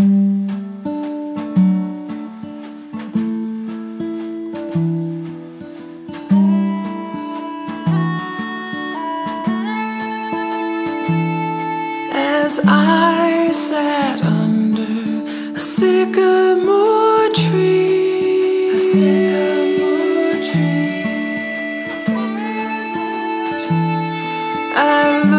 As I sat under a sycamore tree, a sycamore tree, I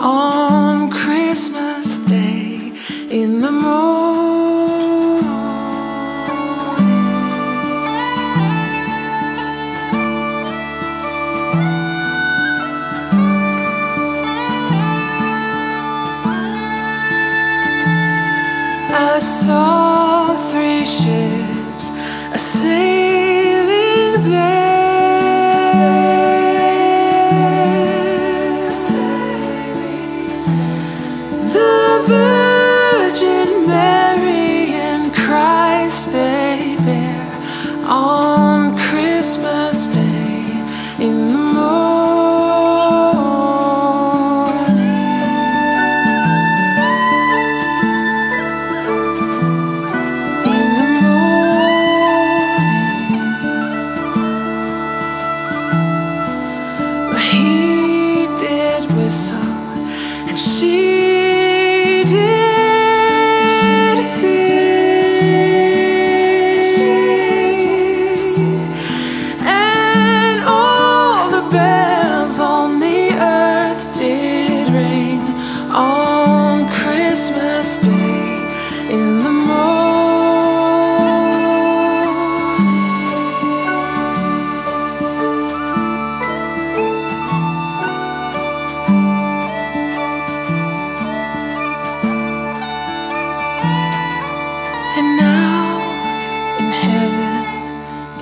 on Christmas Day in the morning. I saw three ships a sailing there. and she did see. And all the bells on the earth did ring on Christmas day in